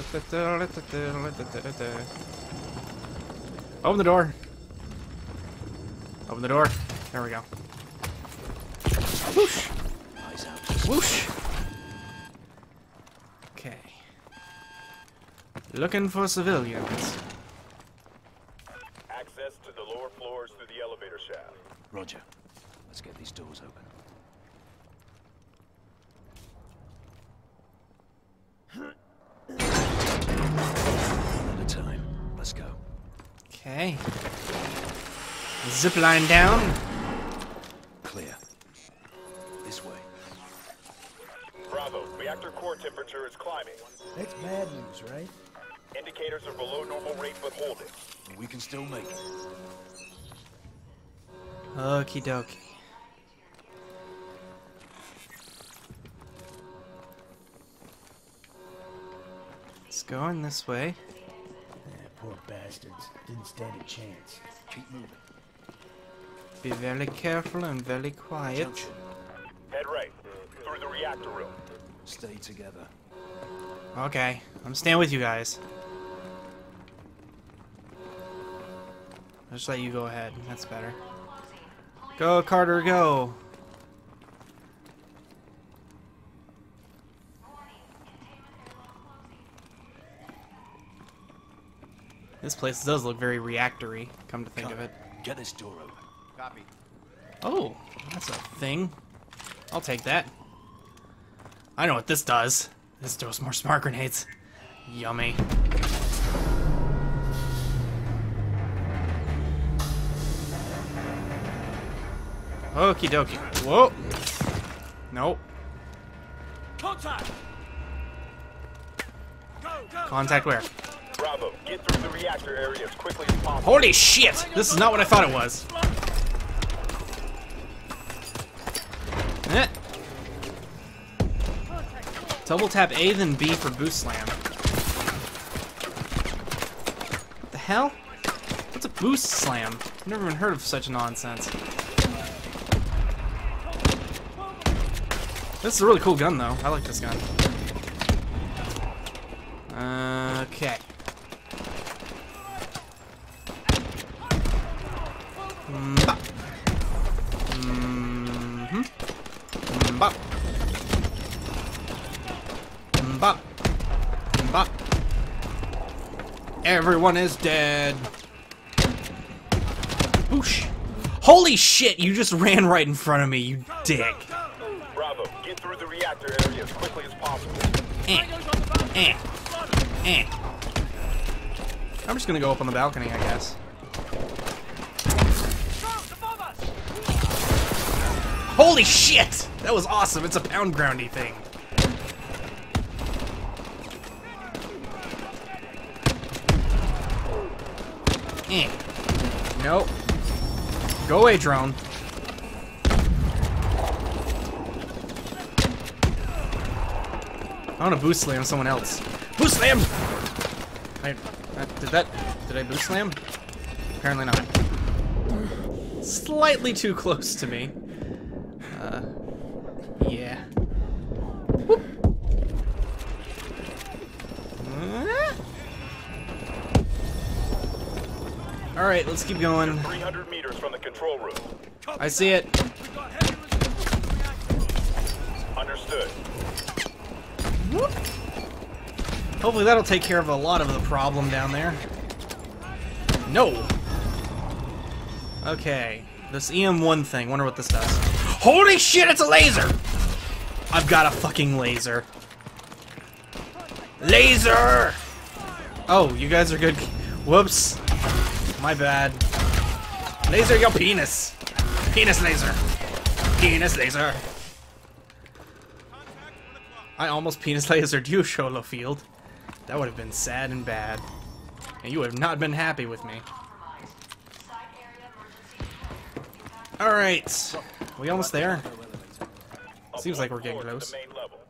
Open the door. Open the door. There we go. Whoosh. Whoosh. Okay. Looking for civilians. Access to the lower floors through the elevator shaft. Roger. Let's get these doors open. Okay. Zip line down. Clear. This way. Bravo, reactor core temperature is climbing. That's bad news, right? Indicators are below normal rate but holding. We can still make it. Okie dokie. It's going this way. Poor bastards. Didn't stand a chance. Keep moving. Be very careful and very quiet. Junction. Head right, through the reactor room. Stay together. Okay, I'm staying with you guys. I'll just let you go ahead. That's better. Go, Carter, go! This place does look very reactory, come to think of it. Get this door open. Copy. Oh, that's a thing. I'll take that. I know what this does. This throws more smart grenades. Yummy. Okie dokie. Whoa. Nope. Contact! Go. Contact where? Bravo, get through the reactor area as quickly as possible. Holy shit! This is not what I thought it was. Eh. Double tap A then B for boost slam. What the hell? What's a boost slam? I've never even heard of such nonsense. This is a really cool gun though. I like this gun. Okay. Everyone is dead. Holy shit, you just ran right in front of me, you dick. Bravo, get through the reactor area as quickly as possible. Eh. Eh. Eh. I'm just gonna go up on the balcony, I guess. Holy shit! That was awesome. It's a pound groundy thing. Eh. Nope. Go away, drone. I want to boost slam someone else. Boost slam! I, uh, did that? Did I boost slam? Apparently not. Slightly too close to me. Uh, yeah. All right, let's keep going. 300 meters from the control room. I see it. Understood. Hopefully that'll take care of a lot of the problem down there. No. Okay. This EM1 thing. Wonder what this does. Holy shit, it's a laser! I've got a fucking laser. Laser! Oh, you guys are good. Whoops. My bad. Laser your penis. Penis laser. Penis laser. I almost penis lasered you, Sholo Field. That would have been sad and bad. And you would have not been happy with me. Alright. We almost there? Seems like we're getting close. The main level.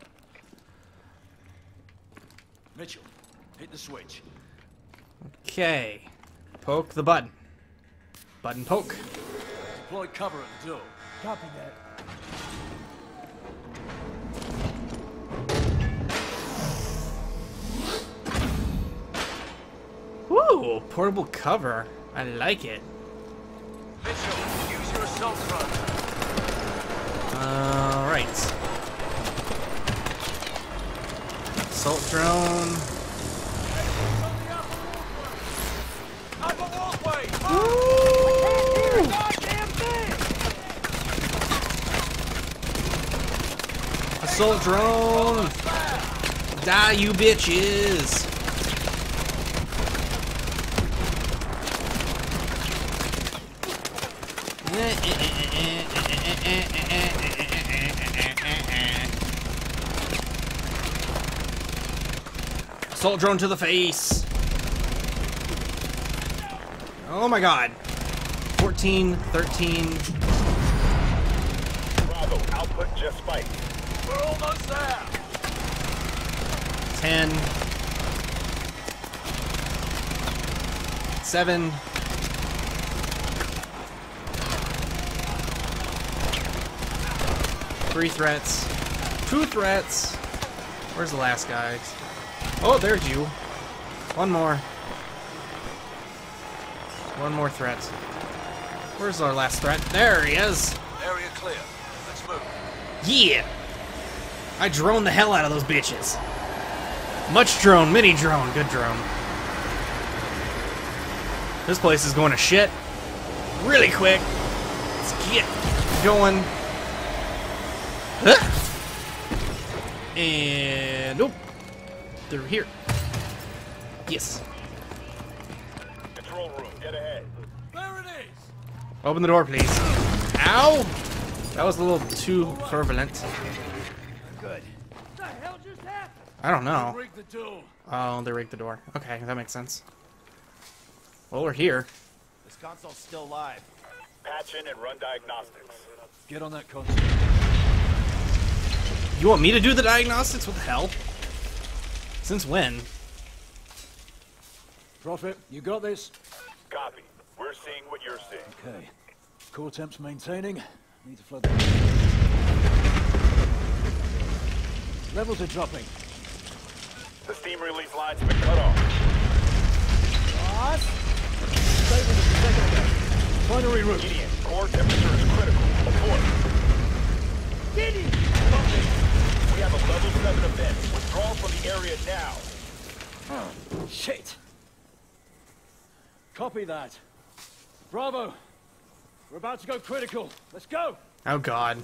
Mitchell, hit the switch. Okay. Poke the button. Button poke. Deploy cover and do. Copy that. Ooh, portable cover. I like it. Mitchell, use your assault drone. Alright. Assault drone. Assault drone! Die, you bitches! Assault drone to the face! Oh my god. 14, 13, Bravo, output just spiked. We're almost there! 10, 7, three threats, two threats. Where's the last guy? Oh, there's you. One more. One more threat. Where's our last threat? There he is. Area clear. Let's move. Yeah! I drone the hell out of those bitches. Much drone, mini drone, good drone. This place is going to shit really quick. Let's get going. Huh. And nope, they're here. Yes. Control room, get ahead. There it is! Open the door, please. Ow! That was a little too fervent. What the hell just happened? I don't know. The. Oh, they rigged the door. Okay, that makes sense. Well, we're here. This console's still live. Patch in and run diagnostics. Get on that console. You want me to do the diagnostics? What the hell? Since when? Prophet, you got this? Copy. We're seeing what you're seeing. Okay. Core temps maintaining. Need to flood the... Levels are dropping. The steam release line's been cut off. Stay with us a second ago. Binary route. Gideon, core temperature is critical. Abort. Gideon! We have a level 7 event. Withdraw from the area now. Oh, shit! Copy that. Bravo! We're about to go critical. Let's go! Oh god.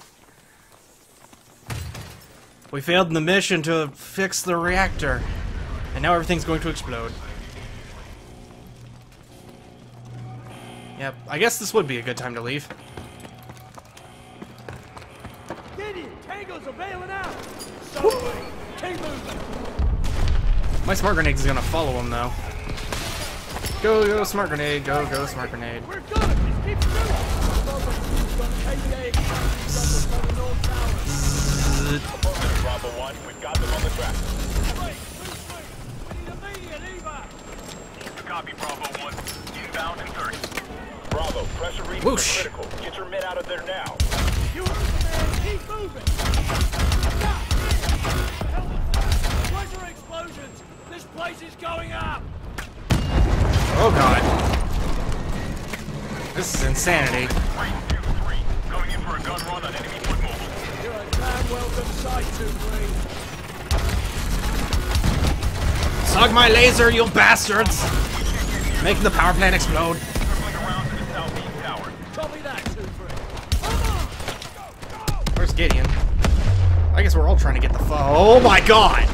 We failed in the mission to fix the reactor. And now everything's going to explode. Yep, I guess this would be a good time to leave. Gideon! Tangos are bailing out! So, keep moving! My smart grenade is gonna follow him though. Go, go, smart grenade, go, go, smart grenade. We're good! Just keep shooting! Got KVA explosives up the North Tower. Affirmative, Bravo 1. We've got them on the track. Wait, wait, wait! We need immediate evac! Copy, Bravo 1. Inbound in 30. Bravo, pressure readings Whoosh. critical. Get your men out of there now. Welcome sight, 2-3. Sog my laser, you bastards! Making the power plant explode. Circling around to the southeast tower. Copy that, 2-3. Come on! Go, go! Where's Gideon? I guess we're all trying to get the fu- Oh my god!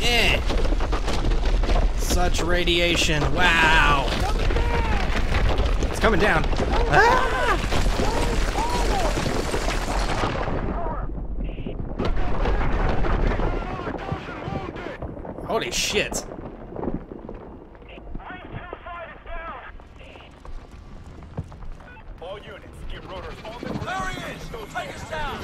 Eh. Such radiation. Wow. It's coming down. Ah! Holy shit. All units, get rotors on the ground. There he is! Take us down!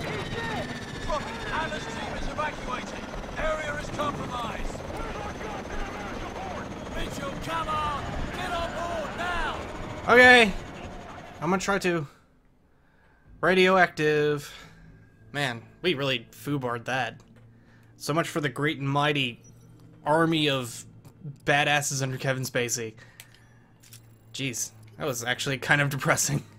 He's dead! Prophet, Anna's team is evacuating. Area is compromised. Mitchell, come on! Get on board now! Okay. I'm gonna try to. Radioactive. Man, we really foobarred that. So much for the great and mighty army of badasses under Kevin Spacey. Jeez, that was actually kind of depressing.